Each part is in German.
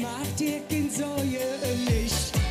macht ihr Kinsäue nicht.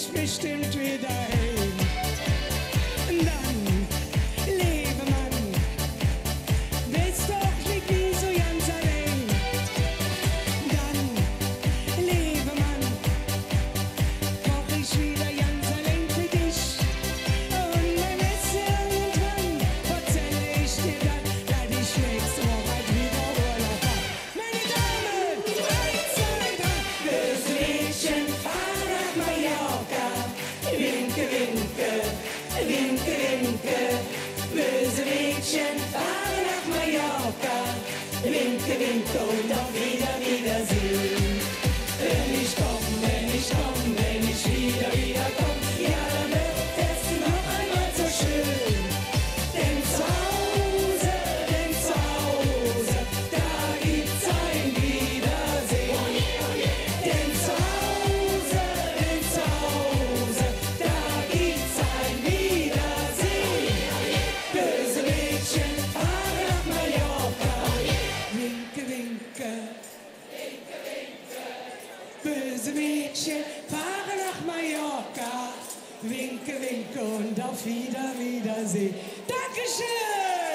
Christmas still to her. vinke, vinke, bösewittchen, fahren nach Mallorca. Winke, winke und auf Wieder, Wiedersehen. Böse Mädchen, fahre nach Mallorca. Winke, winke und auf Wieder, Wiedersehen. Dankeschön!